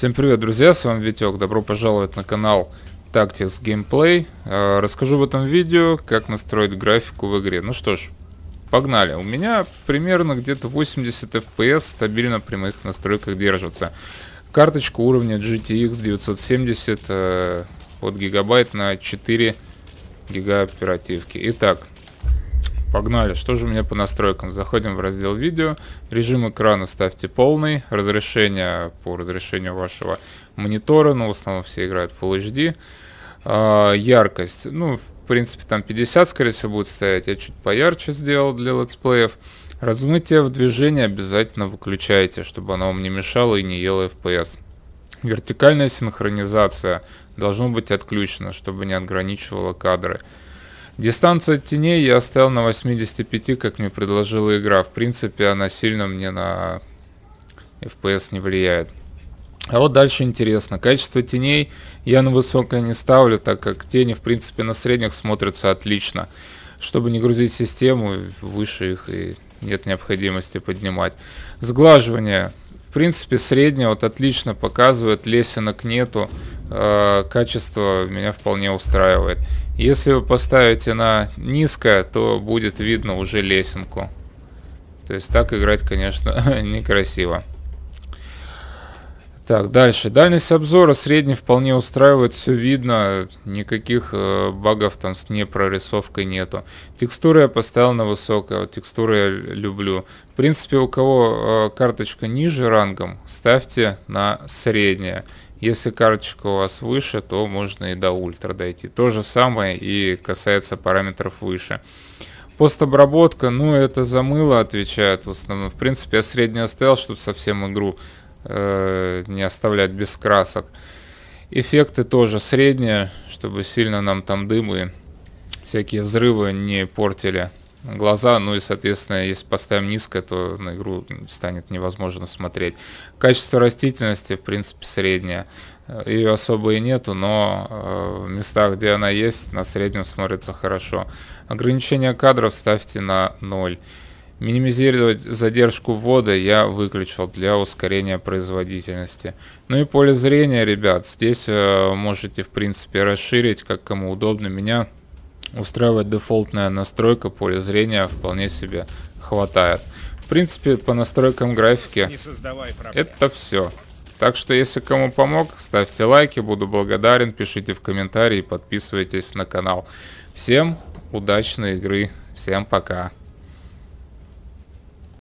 Всем привет, друзья, с вами Витек. Добро пожаловать на канал Tactics Gameplay. Э, расскажу в этом видео, как настроить графику в игре. Ну что ж, погнали. У меня примерно где-то 80 FPS стабильно при моих настройках держится. Карточка уровня GTX 970 э, от гигабайт на 4 гига оперативки. Итак, Погнали. Что же у меня по настройкам? Заходим в раздел видео. Режим экрана ставьте полный. Разрешение по разрешению вашего монитора. Ну, в основном все играют Full HD. А, яркость. Ну, в принципе, там 50, скорее всего, будет стоять. Я чуть поярче сделал для летсплеев. Размытие в движении обязательно выключайте, чтобы оно вам не мешало и не ело FPS. Вертикальная синхронизация должно быть отключена, чтобы не ограничивала кадры. Дистанцию от теней я оставил на 85, как мне предложила игра. В принципе, она сильно мне на FPS не влияет. А вот дальше интересно. Качество теней я на высокое не ставлю, так как тени, в принципе, на средних смотрятся отлично. Чтобы не грузить систему, выше их и нет необходимости поднимать. Сглаживание. В принципе, среднее вот отлично показывает, лесенок нету. Э, качество меня вполне устраивает. Если вы поставите на низкое, то будет видно уже лесенку. То есть так играть, конечно, некрасиво. Так, дальше. Дальность обзора средний вполне устраивает, все видно, никаких э, багов там с непрорисовкой нету. Текстуры я поставил на высокое, текстуры я люблю. В принципе, у кого э, карточка ниже рангом, ставьте на среднее. Если карточка у вас выше, то можно и до ультра дойти. То же самое и касается параметров выше. Постобработка, ну это замыло отвечает в основном. В принципе, я средний оставил, чтобы совсем игру э, не оставлять без красок. Эффекты тоже средние, чтобы сильно нам там дымы, всякие взрывы не портили глаза, ну и, соответственно, если поставим низко, то на игру станет невозможно смотреть. Качество растительности, в принципе, среднее. Ее особо и нету, но э, в местах, где она есть, на среднем смотрится хорошо. Ограничение кадров ставьте на 0. Минимизировать задержку ввода я выключил для ускорения производительности. Ну и поле зрения, ребят, здесь э, можете в принципе расширить, как кому удобно. Меня устраивает дефолтная настройка поля зрения вполне себе хватает. В принципе, по настройкам графики это все. Так что, если кому помог, ставьте лайки, буду благодарен, пишите в комментарии, подписывайтесь на канал. Всем удачной игры, всем пока.